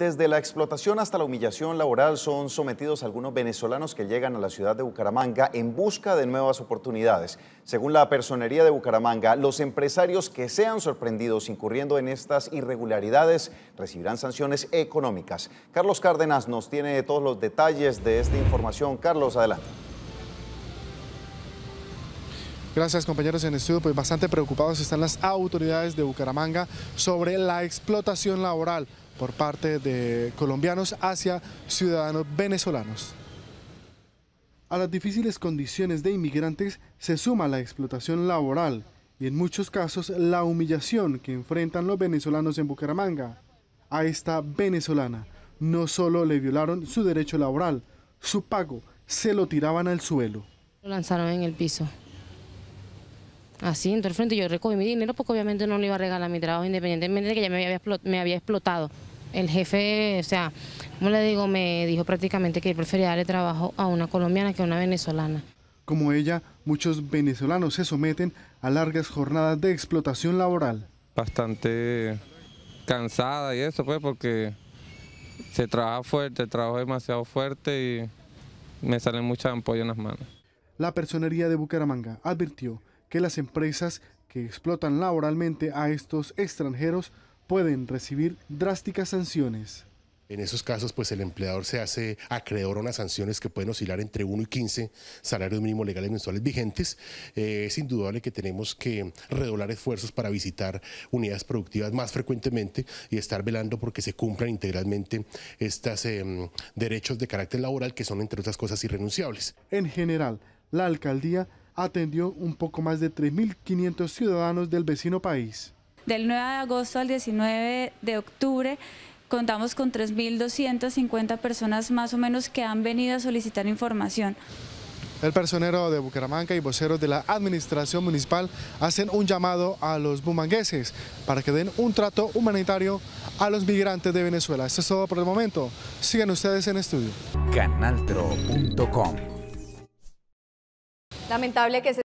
Desde la explotación hasta la humillación laboral son sometidos algunos venezolanos que llegan a la ciudad de Bucaramanga en busca de nuevas oportunidades. Según la personería de Bucaramanga, los empresarios que sean sorprendidos incurriendo en estas irregularidades recibirán sanciones económicas. Carlos Cárdenas nos tiene todos los detalles de esta información. Carlos, adelante. Gracias compañeros en estudio, pues bastante preocupados están las autoridades de Bucaramanga sobre la explotación laboral por parte de colombianos hacia ciudadanos venezolanos. A las difíciles condiciones de inmigrantes se suma la explotación laboral y en muchos casos la humillación que enfrentan los venezolanos en Bucaramanga. A esta venezolana no solo le violaron su derecho laboral, su pago se lo tiraban al suelo. Lo lanzaron en el piso. Así, en todo el frente yo recogí mi dinero porque obviamente no le iba a regalar mi trabajo independientemente de que ya me había, me había explotado. El jefe, o sea, como le digo, me dijo prácticamente que prefería darle trabajo a una colombiana que a una venezolana. Como ella, muchos venezolanos se someten a largas jornadas de explotación laboral. Bastante cansada y eso pues porque se trabaja fuerte, el trabajo demasiado fuerte y me salen muchas ampollas en las manos. La personería de Bucaramanga advirtió que las empresas que explotan laboralmente a estos extranjeros pueden recibir drásticas sanciones. En esos casos, pues el empleador se hace acreedor a unas sanciones que pueden oscilar entre 1 y 15 salarios mínimos legales mensuales vigentes. Eh, es indudable que tenemos que redoblar esfuerzos para visitar unidades productivas más frecuentemente y estar velando porque se cumplan integralmente estos em, derechos de carácter laboral que son, entre otras cosas, irrenunciables. En general, la alcaldía atendió un poco más de 3.500 ciudadanos del vecino país. Del 9 de agosto al 19 de octubre contamos con 3.250 personas más o menos que han venido a solicitar información. El personero de Bucaramanga y voceros de la administración municipal hacen un llamado a los bumangueses para que den un trato humanitario a los migrantes de Venezuela. Esto es todo por el momento. Sigan ustedes en estudio. Canaltro.com Lamentable que se